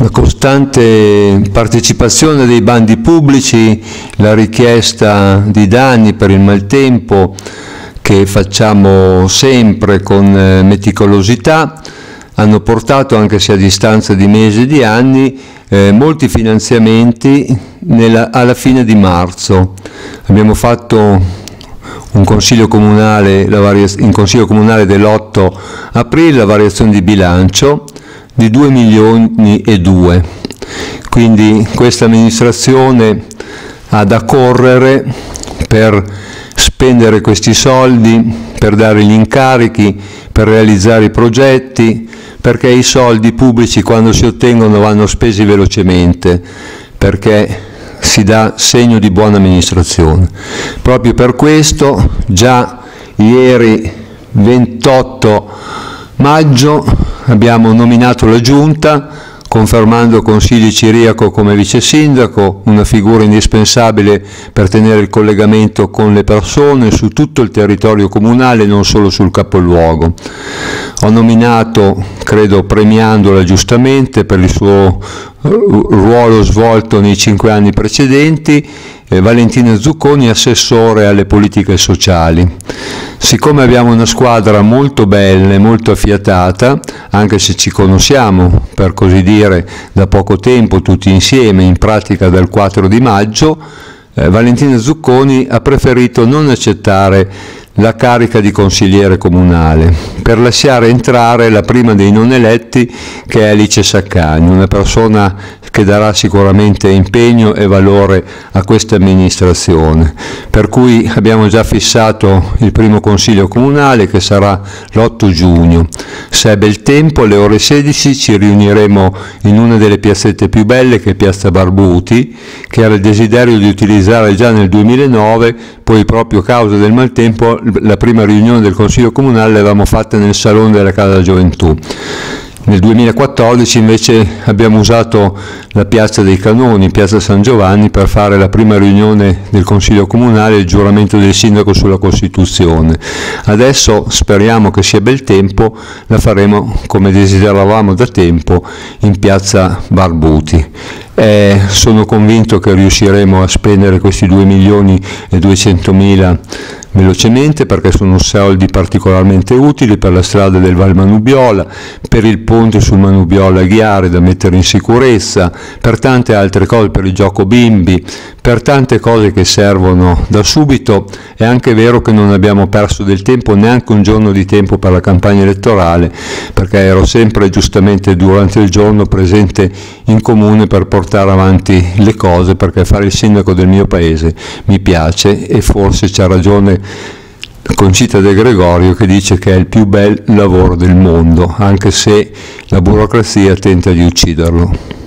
La costante partecipazione dei bandi pubblici, la richiesta di danni per il maltempo che facciamo sempre con eh, meticolosità hanno portato, anche se a distanza di mesi e di anni, eh, molti finanziamenti nella, alla fine di marzo. Abbiamo fatto un consiglio comunale, in consiglio comunale dell'8 aprile la variazione di bilancio di 2 milioni e 2. Quindi questa amministrazione ha da correre per spendere questi soldi, per dare gli incarichi, per realizzare i progetti, perché i soldi pubblici quando si ottengono vanno spesi velocemente, perché si dà segno di buona amministrazione. Proprio per questo già ieri 28 maggio abbiamo nominato la giunta confermando Consigli Ciriaco come vice sindaco, una figura indispensabile per tenere il collegamento con le persone su tutto il territorio comunale, non solo sul capoluogo. Ho nominato, credo premiandola giustamente per il suo eh, ruolo svolto nei cinque anni precedenti, Valentina Zucconi, assessore alle politiche sociali. Siccome abbiamo una squadra molto bella e molto affiatata, anche se ci conosciamo per così dire da poco tempo tutti insieme, in pratica dal 4 di maggio, eh, Valentina Zucconi ha preferito non accettare la carica di consigliere comunale per lasciare entrare la prima dei non eletti che è Alice Saccani, una persona che darà sicuramente impegno e valore a questa amministrazione. Per cui abbiamo già fissato il primo consiglio comunale che sarà l'8 giugno. Se è bel tempo, alle ore 16 ci riuniremo in una delle piazzette più belle che è Piazza Barbuti, che era il desiderio di utilizzare già nel 2009, poi proprio a causa del maltempo la prima riunione del Consiglio Comunale l'avevamo fatta nel Salone della Casa della Gioventù. Nel 2014 invece abbiamo usato la Piazza dei Canoni, Piazza San Giovanni, per fare la prima riunione del Consiglio Comunale e il giuramento del Sindaco sulla Costituzione. Adesso speriamo che sia bel tempo, la faremo come desideravamo da tempo in Piazza Barbuti. Eh, sono convinto che riusciremo a spendere questi 2 milioni e 200 mila velocemente perché sono soldi particolarmente utili per la strada del Val Manubiola, per il ponte sul Manubiola Ghiare da mettere in sicurezza, per tante altre cose, per il gioco bimbi, per tante cose che servono da subito. È anche vero che non abbiamo perso del tempo, neanche un giorno di tempo per la campagna elettorale, perché ero sempre giustamente durante il giorno presente in comune per portare avanti le cose, perché fare il sindaco del mio paese mi piace e forse c'ha ragione Concita De Gregorio che dice che è il più bel lavoro del mondo, anche se la burocrazia tenta di ucciderlo.